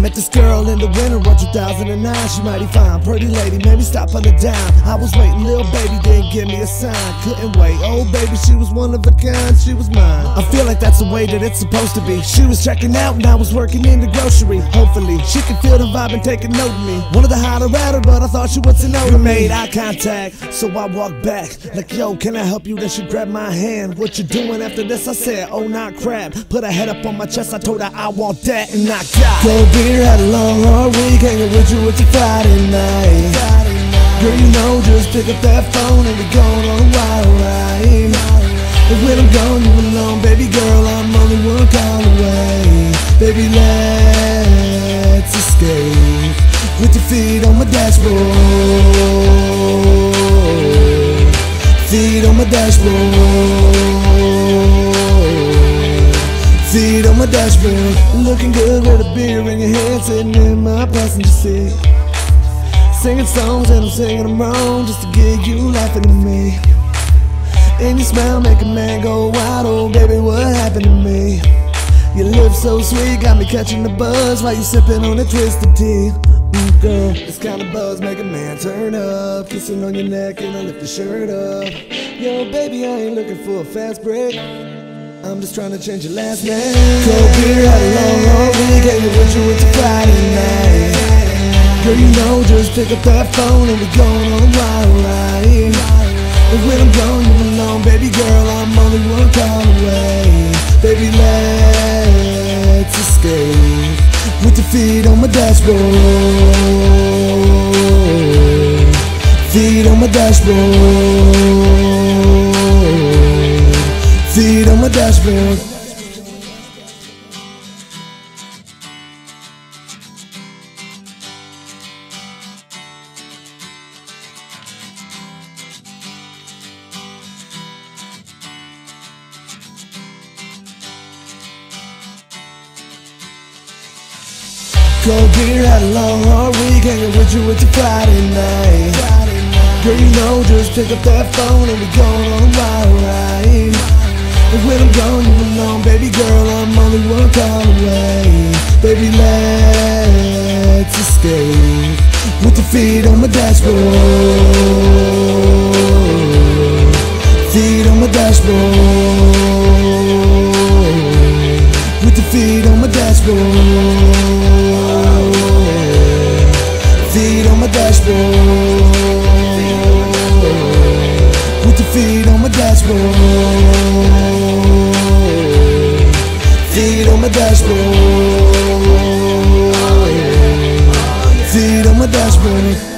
met this girl in the winter of 2009. She mighty fine, pretty lady, made me stop on the dime. I was waiting, little baby didn't give me a sign. Couldn't wait, oh baby, she was one of a kind, she was mine. I feel like that's the way that it's supposed to be. She was checking out and I was working in the grocery. Hopefully, she could feel the vibe and take a note of me. Wanted to holler at her, but I thought she wasn't know We made eye contact, so I walked back. Like, yo, can I help you? Then she grabbed my hand. What you doing after this? I said, oh, not crap. Put her head up on my chest, I told her I want that, and I got. Cold had a long, hard week, hanging with you with your Friday night. Girl, you know, just pick up that phone and we're going on a wild ride. And when I'm gone, you alone, baby girl, I'm only one call away. Baby, let's escape with your feet on my dashboard. Feet on my dashboard. Feet on my dashboard. Looking good with a beer in your hand, sitting in my passenger seat. Singing songs and I'm singing them wrong just to get you laughing at me. And your smile make a man go wild, oh baby, what happened to me? Your lips so sweet, got me catching the buzz while you sipping on that twisted tea. Mm, girl, this kind of buzz make a man turn up, kissing on your neck and I lift the shirt up. Yo, baby, I ain't looking for a fast break. I'm just trying to change your last name. Cold beer, had a long, long week, hanging with you with your Friday night. Girl, you know, just pick up that phone and we're going on a wild ride. And when I'm gone, you alone, baby girl, I'm only one call away. Baby, let's escape with your feet on my dashboard. Feet on my dashboard. Feet dashboard. Cold beer, had a long hard week, hanging with you with your Friday night. Girl, you know, just pick up that phone and we going on a wild ride. Baby, let's escape with your feet on my dashboard. Feet on my dashboard. With your feet on my dashboard. Feet on my dashboard. With your feet on my dashboard. Feet on my dashboard. Dashboard.